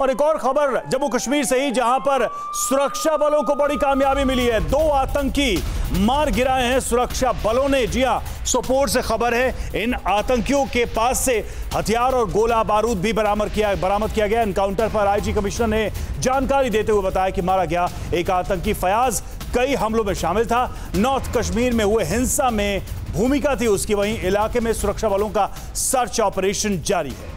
और एक और खबर जम्मू कश्मीर से ही, जहाँ पर सुरक्षा बलों को बड़ी कामयाबी मिली है। दो आतंकी मार गिराए हैं सुरक्षा बलों ने। जी हाँ, सोपोर से खबर है, इन आतंकियों के पास से हथियार और गोला बारूद भी बरामद किया बरामद किया गया। एनकाउंटर पर आईजी कमिश्नर ने जानकारी देते हुए बताया कि मारा गया एक आतंकी फयाज कई हमलों में शामिल था। नॉर्थ कश्मीर में हुए हिंसा में भूमिका थी उसकी। वहीं इलाके में सुरक्षा बलों का सर्च ऑपरेशन जारी है।